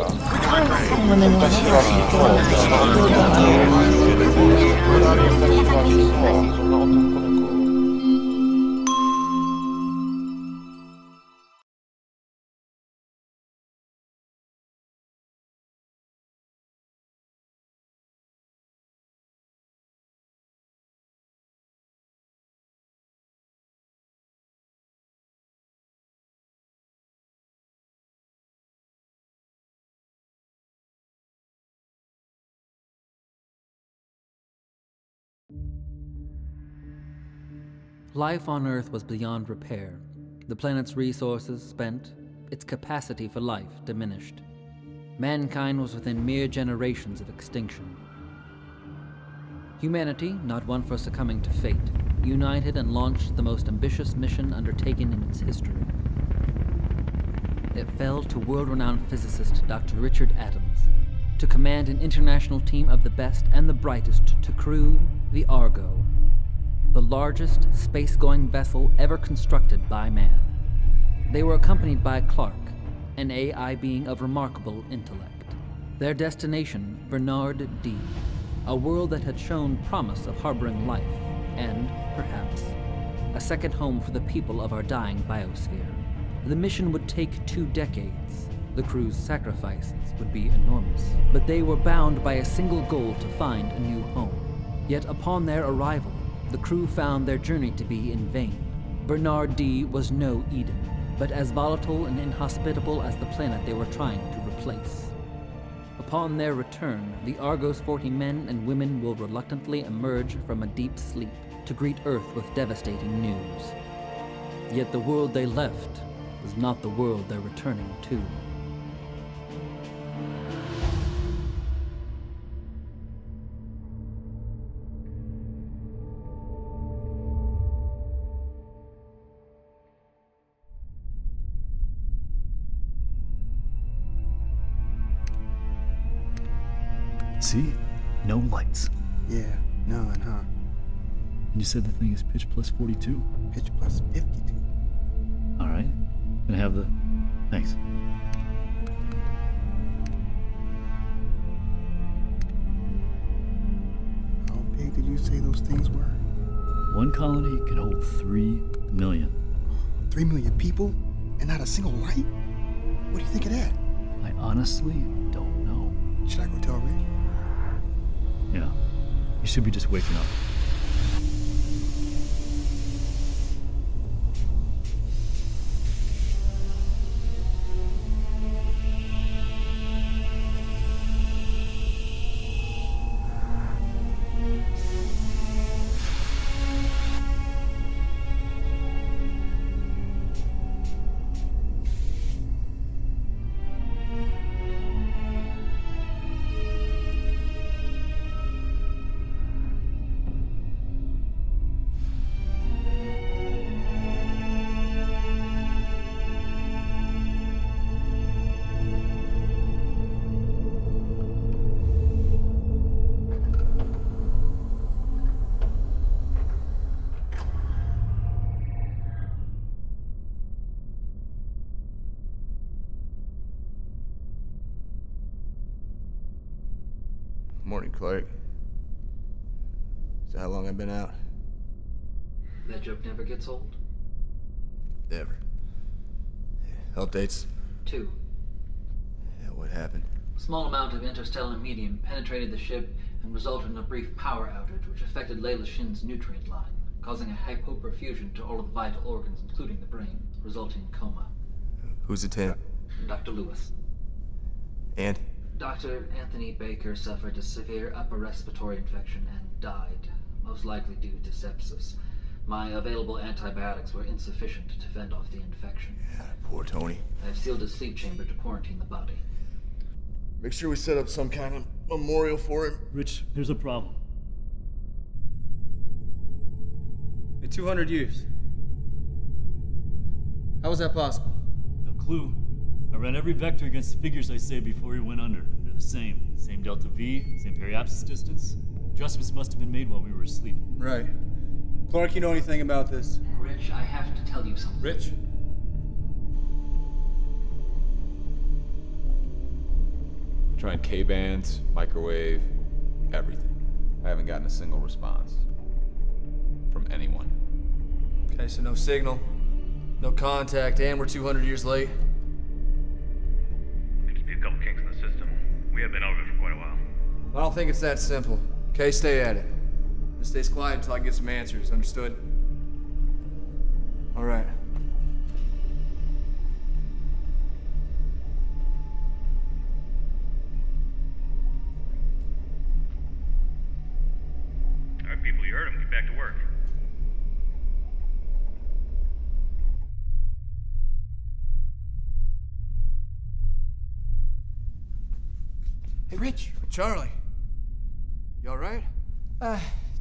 私は Life on Earth was beyond repair. The planet's resources spent, its capacity for life diminished. Mankind was within mere generations of extinction. Humanity, not one for succumbing to fate, united and launched the most ambitious mission undertaken in its history. It fell to world renowned physicist Dr. Richard Adams to command an international team of the best and the brightest to crew the Argo, the largest space going vessel ever constructed by man. They were accompanied by Clark, an AI being of remarkable intellect. Their destination, Bernard D., a world that had shown promise of harboring life, and, perhaps, a second home for the people of our dying biosphere. The mission would take two decades. The crew's sacrifices would be enormous, but they were bound by a single goal to find a new home. Yet upon their arrival, the crew found their journey to be in vain. Bernard D was no Eden, but as volatile and inhospitable as the planet they were trying to replace. Upon their return, the Argo's 40 men and women will reluctantly emerge from a deep sleep to greet Earth with devastating news. Yet the world they left was not the world they're returning to. See? No lights. Yeah, none, huh? You said the thing is pitch plus 42? Pitch plus 52. Alright. Gonna have the. Thanks. How big did you say those things were? One colony can hold 3 million. Three million people? And not a single light? What do you think of that? I honestly don't know. Should I go tell Rick? Yeah. You should be just waking up. Clark. So how long I've been out? That joke never gets old. Never. Updates? Two. Yeah, what happened? A small amount of interstellar medium penetrated the ship and resulted in a brief power outage which affected Layla Shin's nutrient line, causing a hypoperfusion to all of the vital organs, including the brain, resulting in coma. Who's the ten? Dr. Lewis. And? Dr. Anthony Baker suffered a severe upper respiratory infection and died, most likely due to sepsis. My available antibiotics were insufficient to fend off the infection. Yeah, poor Tony. I have sealed his sleep chamber to quarantine the body. Make sure we set up some kind of memorial for him. Rich, there's a problem. In 200 years. How was that possible? No clue. I ran every vector against the figures I saved before he went under. They're the same. Same delta V, same periapsis distance. Adjustments must have been made while we were asleep. Right. Clark, you know anything about this? Rich, I have to tell you something. Rich? Trying K-bands, microwave, everything. I haven't gotten a single response. From anyone. Okay, so no signal, no contact, and we're 200 years late. I don't think it's that simple. Okay, stay at it. Just stays quiet until I get some answers, understood? All right. All right, people, you heard him. Get back to work. Hey, Rich. Charlie. You all right? Uh,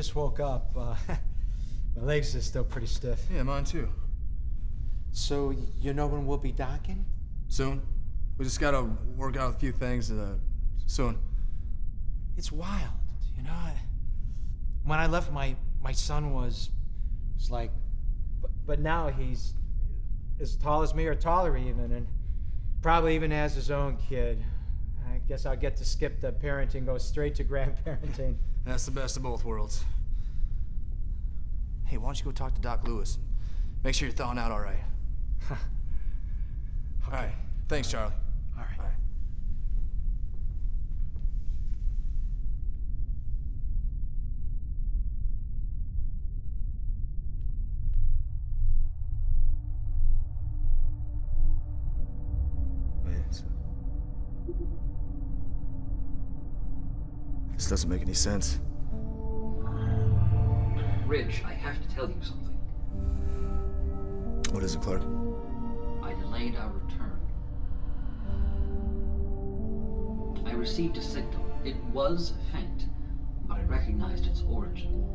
just woke up. Uh, my legs are still pretty stiff. Yeah, mine too. So, you know when we'll be docking? Soon. We just gotta work out a few things uh, soon. It's wild, you know? I- When I left, my, my son was, was like, but, but now he's as tall as me or taller even, and probably even has his own kid. I guess I'll get to skip the parenting, go straight to grandparenting. That's the best of both worlds. Hey, why don't you go talk to Doc Lewis? Make sure you're thawing out all right. All right. Thanks, Charlie. Doesn't make any sense. Rich, I have to tell you something. What is it, Clark? I delayed our return. I received a signal. It was faint, but I recognized its origin.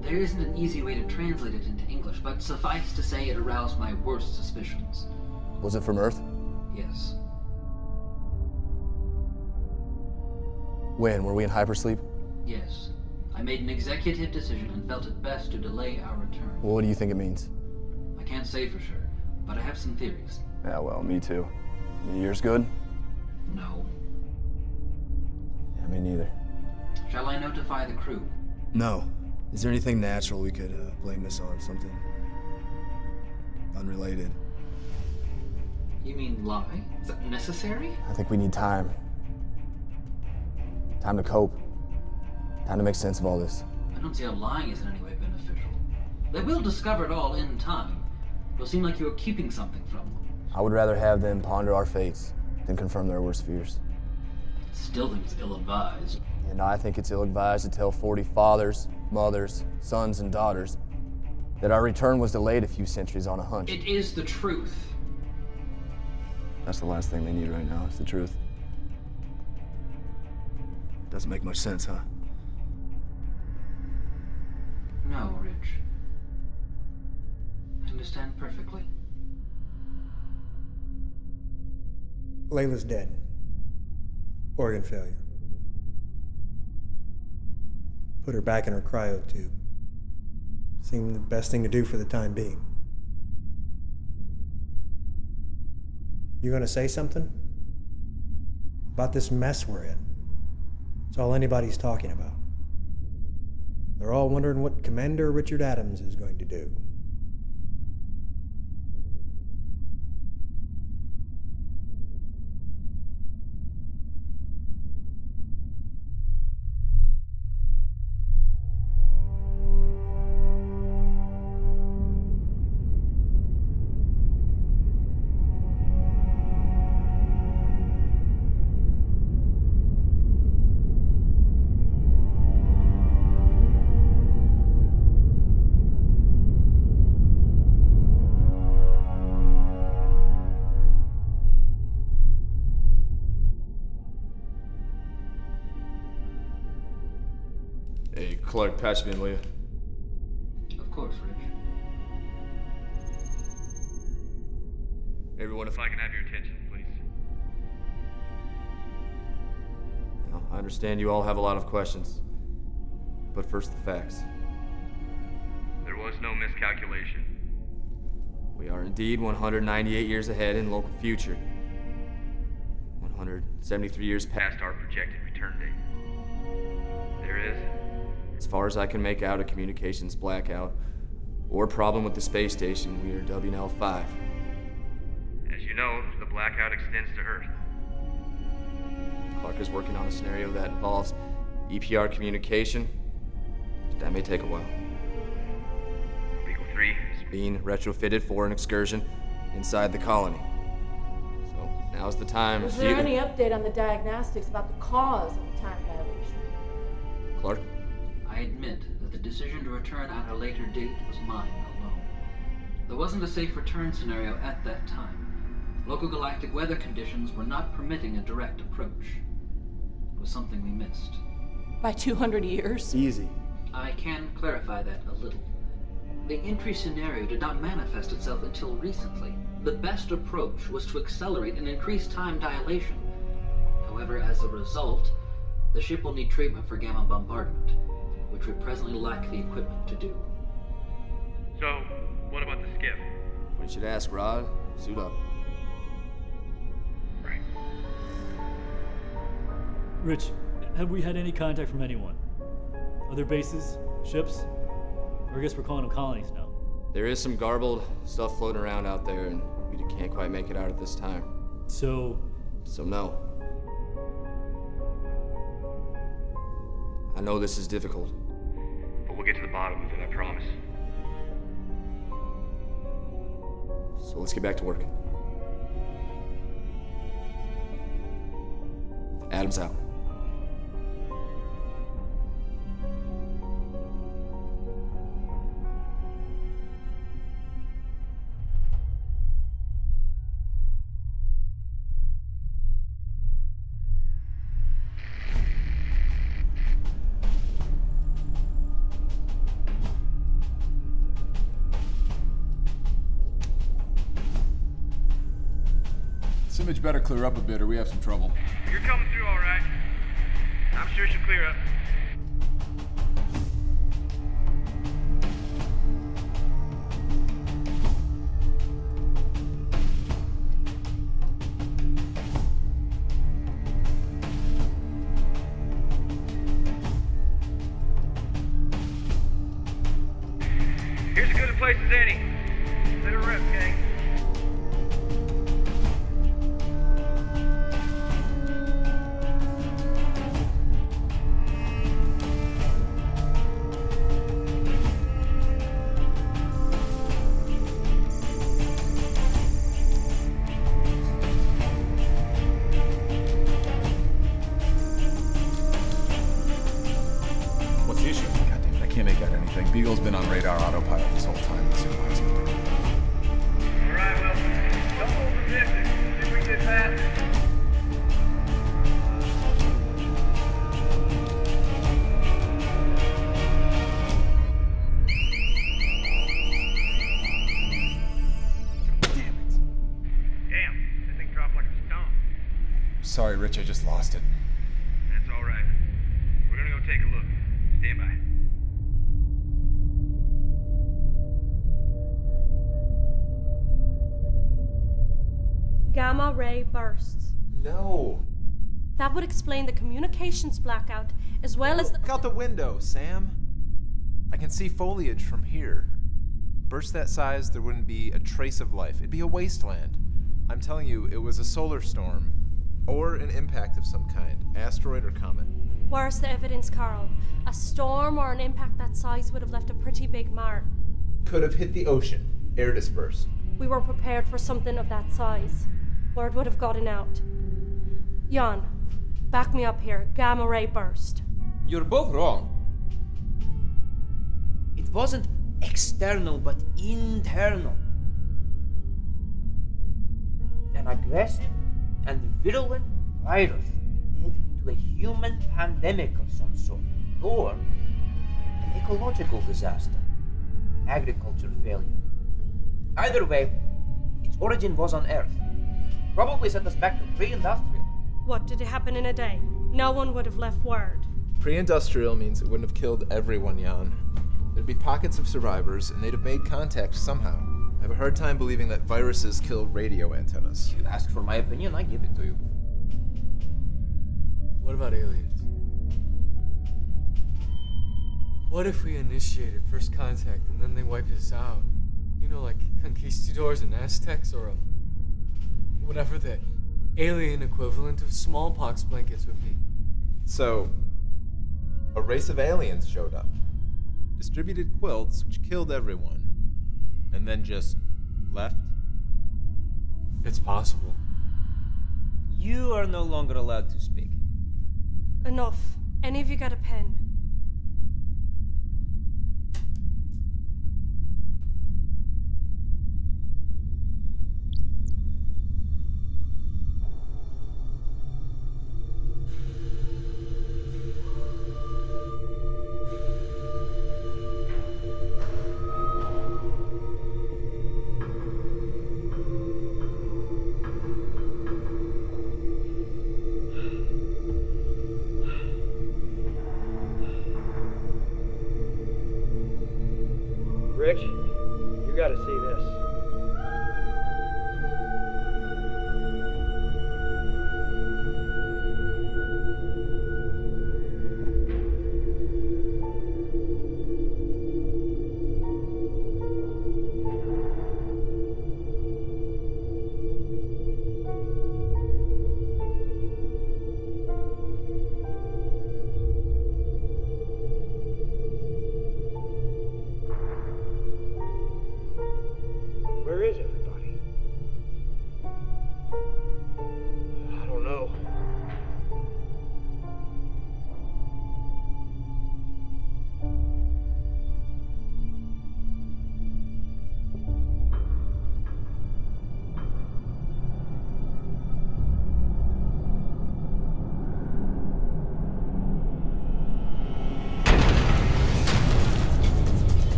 There isn't an easy way to translate it into English, but suffice to say it aroused my worst suspicions. Was it from Earth? Yes. When? Were we in hypersleep? Yes. I made an executive decision and felt it best to delay our return. Well, what do you think it means? I can't say for sure, but I have some theories. Yeah, well, me too. Yours good? No. Yeah, me neither. Shall I notify the crew? No. Is there anything natural we could uh, blame this on? Something unrelated? You mean lie? Is that necessary? I think we need time. Time to cope. Time to make sense of all this. I don't see how lying is in any way beneficial. They will discover it all in time. It'll seem like you are keeping something from them. I would rather have them ponder our fates than confirm their worst fears. Still think it's ill-advised. And I think it's ill advised to tell 40 fathers, mothers, sons, and daughters that our return was delayed a few centuries on a hunch. It is the truth. That's the last thing they need right now, It's the truth. Doesn't make much sense, huh? No, Rich. I understand perfectly. Layla's dead. Organ failure. Put her back in her cryo tube. Seemed the best thing to do for the time being. You gonna say something? About this mess we're in. It's all anybody's talking about. They're all wondering what Commander Richard Adams is going to do. Hey, Clark, patch me in, will you? Of course, Rich. Everyone, if If I can have your attention, please. Now, I understand you all have a lot of questions. But first, the facts. There was no miscalculation. We are indeed 198 years ahead in local future. 173 years past Past our projected far as I can make out, a communications blackout or problem with the space station we are WNL5. As you know, the blackout extends to Earth. Clark is working on a scenario that involves EPR communication. That may take a while. Beagle 3 is Being retrofitted for an excursion inside the colony. So now's the time. Was if there you- any update on the diagnostics about the cause of the time dilation? Clark? I admit that the decision to return at a later date was mine alone. There wasn't a safe return scenario at that time. Local galactic weather conditions were not permitting a direct approach. It was something we missed. By 200 years? Easy. I can clarify that a little. The entry scenario did not manifest itself until recently. The best approach was to accelerate and increase time dilation. However, as a result, the ship will need treatment for gamma bombardment, which we presently lack the equipment to do. So, what about the skiff? When you should ask, Rod. Suit up. Right. Rich, have we had any contact from anyone? Other bases? Ships? Or I guess we're calling them colonies now. There is some garbled stuff floating around out there, and we can't quite make it out at this time. So, So, no. I know this is difficult. But we'll get to the bottom of it, I promise. So let's get back to work. Adams out. Image better clear up a bit or we have some trouble. You're coming through all right. I'm sure she'll clear up. Explain the communications blackout as well as the. Look out the window, Sam. I can see foliage from here. Burst that size, there wouldn't be a trace of life. It'd be a wasteland. I'm telling you, it was a solar storm. Or an impact of some kind asteroid or comet. Where's the evidence, Carl? A storm or an impact that size would have left a pretty big mark. Could have hit the ocean. Air dispersed. We were prepared for something of that size. Word would have gotten out. Jan, back me up here. Gamma ray burst. You're both wrong. It wasn't external, but internal. An aggressive and virulent virus led to a human pandemic of some sort, or an ecological disaster, agriculture failure. Either way, its origin was on Earth. Probably sent us back to pre-industrial. What did it happen in a day? No one would have left word. Pre industrial means it wouldn't have killed everyone, Jan. There'd be pockets of survivors, and they'd have made contact somehow. I have a hard time believing that viruses kill radio antennas. You ask for my opinion, I give it to you. What about aliens? What if we initiated first contact and then they wiped us out? You know, like conquistadors and Aztecs or um, whatever the alien equivalent of smallpox blankets would be. So, a race of aliens showed up, distributed quilts which killed everyone, and then just left? It's possible. You are no longer allowed to speak. Enough. Any of you got a pen?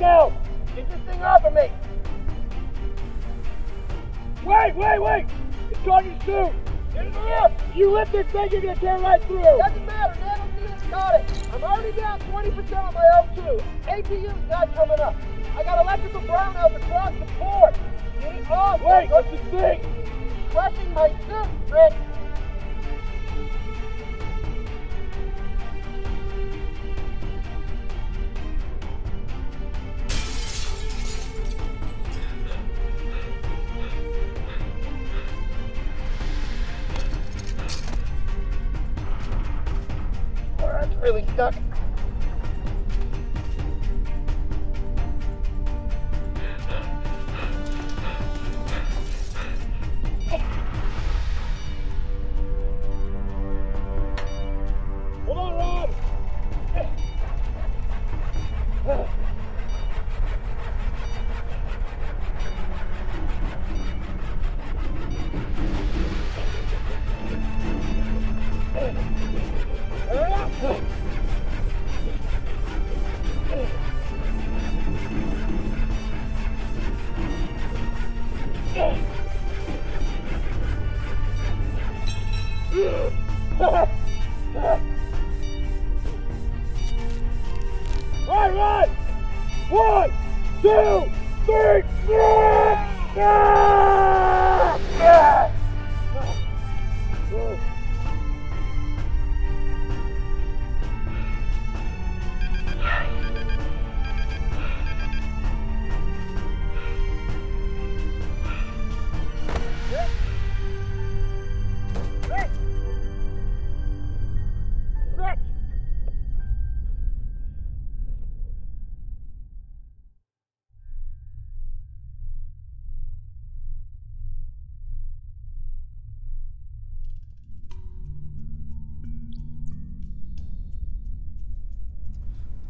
Out! Get this thing off of me! Wait, wait, wait! It's on your suit! Get it up! You lift this thing, you're gonna tear right through! Doesn't matter, Nanofuel's got it! I'm already down 20% on my O2. APU's not coming up. I got electrical brownouts across the board. Get it off! Wait, what's the thing? Crushing my suit, Rick! Really stuck.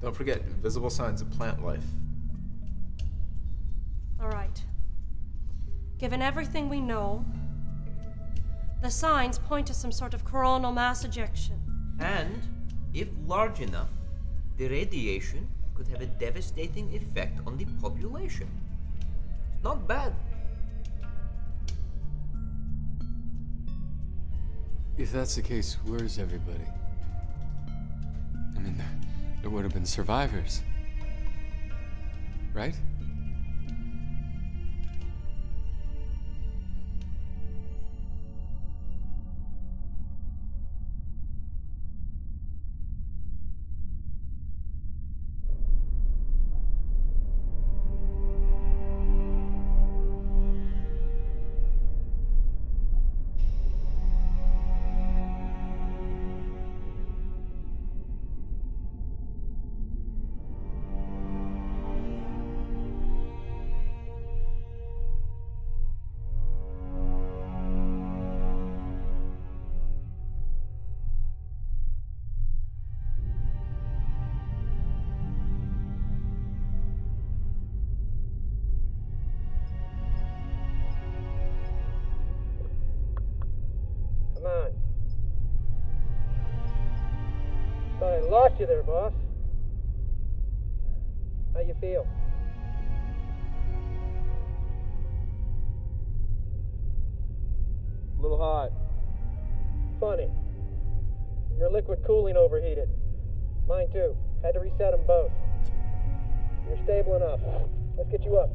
Don't forget, visible signs of plant life. All right. Given everything we know, the signs point to some sort of coronal mass ejection. And, if large enough, the radiation could have a devastating effect on the population. It's not bad. If that's the case, where is everybody? There would have been survivors. Right? You there, boss. How you feel? A little hot. Funny. Your liquid cooling overheated. Mine too. Had to reset them both. You're stable enough. Let's get you up.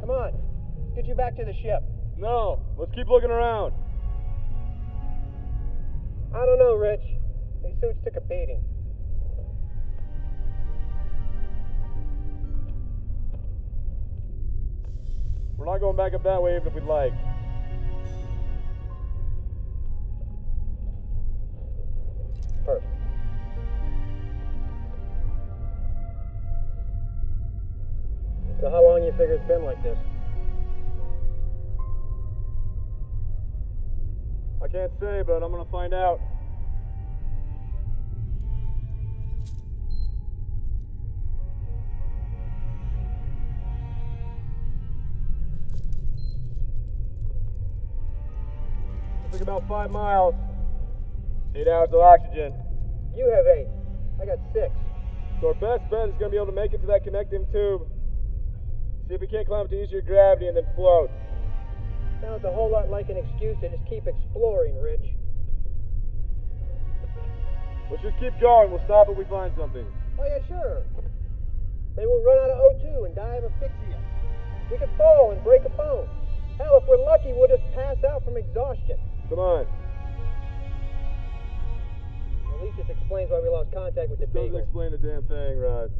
Come on. Let's get you back to the ship. No, let's keep looking around. I don't know, Rich. These suits took a beating. We're not going back up that way even if we'd like. Say, but I'm gonna find out. Took about five miles. Eight hours of oxygen. You have eight. I got six. So our best bet is gonna be able to make it to that connecting tube. See if we can't climb up to easier gravity and then float. Sounds a whole lot like an excuse to just keep exploring, Rich. Let's just keep going. We'll stop if we find something. Oh, yeah, sure. Maybe we'll run out of O2 and die of asphyxia. We could fall and break a bone. Hell, if we're lucky, we'll just pass out from exhaustion. Come on. At least this explains why we lost contact with the Doesn't explain a damn thing, Rod.